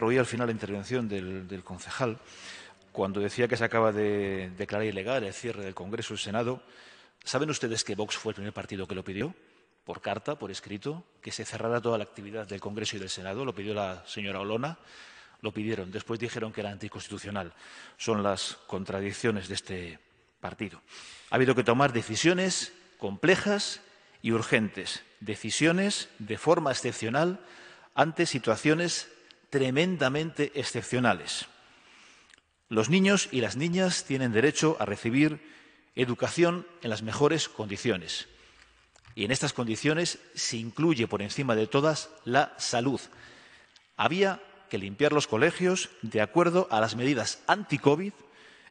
Al final la intervención del, del, concejal cuando decía que se acaba de declarar ilegal el cierre del Congreso y el Senado. ¿Saben ustedes que Vox fue el primer partido que lo pidió? Por carta, por escrito, que se cerrara toda la actividad del Congreso y del Senado. Lo pidió la señora Olona. Lo pidieron. Después dijeron que era anticonstitucional. Son las contradicciones de este partido. Ha habido que tomar decisiones complejas y urgentes. Decisiones de forma excepcional ante situaciones tremendamente excepcionales. Los niños y las niñas tienen derecho a recibir educación en las mejores condiciones. Y en estas condiciones se incluye por encima de todas la salud. Había que limpiar los colegios de acuerdo a las medidas anti-COVID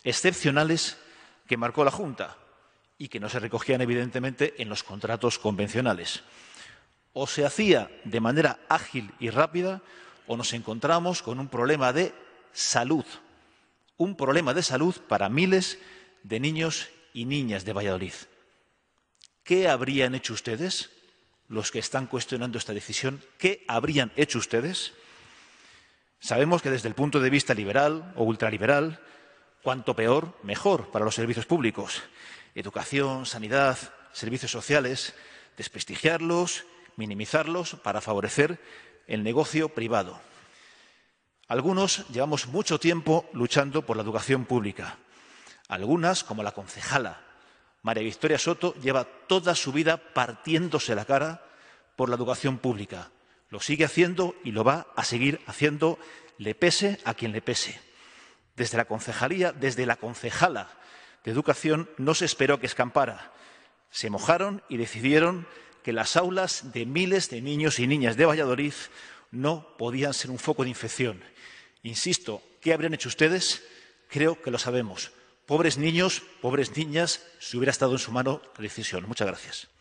excepcionales que marcó la Junta y que no se recogían, evidentemente, en los contratos convencionales. O se hacía de manera ágil y rápida o nos encontramos con un problema de salud, un problema de salud para miles de niños y niñas de Valladolid. ¿Qué habrían hecho ustedes, los que están cuestionando esta decisión? ¿Qué habrían hecho ustedes? Sabemos que desde el punto de vista liberal o ultraliberal, cuanto peor, mejor para los servicios públicos. Educación, sanidad, servicios sociales, desprestigiarlos, minimizarlos para favorecer el negocio privado. Algunos llevamos mucho tiempo luchando por la educación pública. Algunas, como la concejala María Victoria Soto, lleva toda su vida partiéndose la cara por la educación pública. Lo sigue haciendo y lo va a seguir haciendo, le pese a quien le pese. Desde la concejalía, desde la concejala de Educación, no se esperó que escampara. Se mojaron y decidieron que las aulas de miles de niños y niñas de Valladolid no podían ser un foco de infección. Insisto, ¿qué habrían hecho ustedes? Creo que lo sabemos. Pobres niños, pobres niñas, si hubiera estado en su mano la decisión. Muchas gracias.